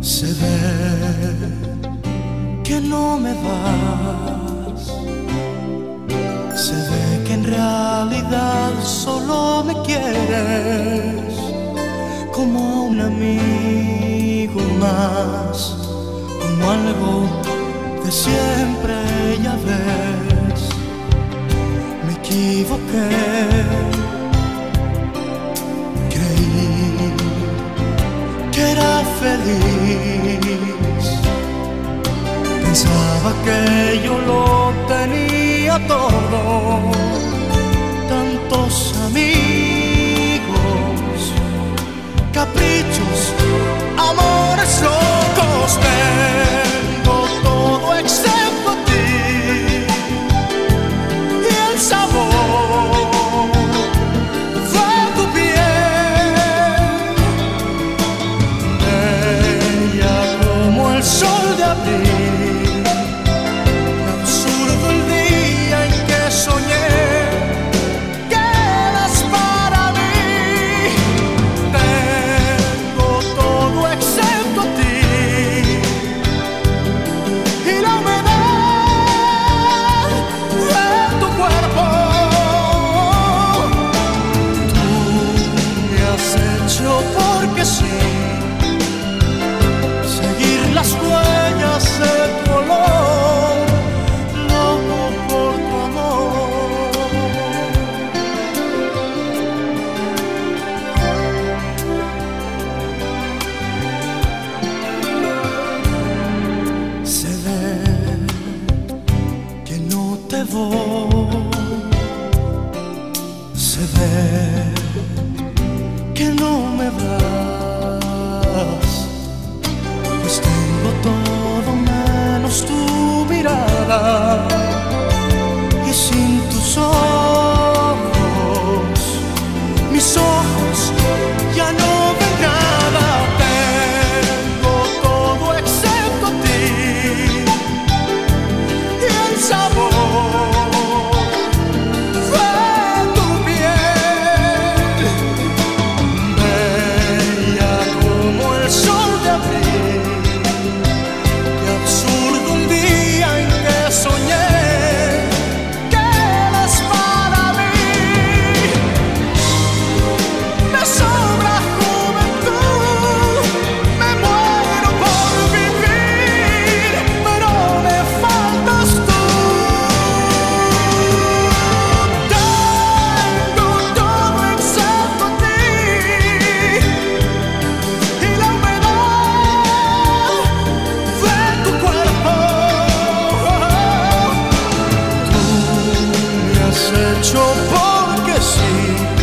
Se ve que no me vas. Se ve que en realidad solo me quieres como un amigo más, como algo de siempre, ya ves. Me equivoqué feliz, pensaba que yo lo tenía todo. Tantos amigos, nuevo se ve que no me va. hecho porque sí.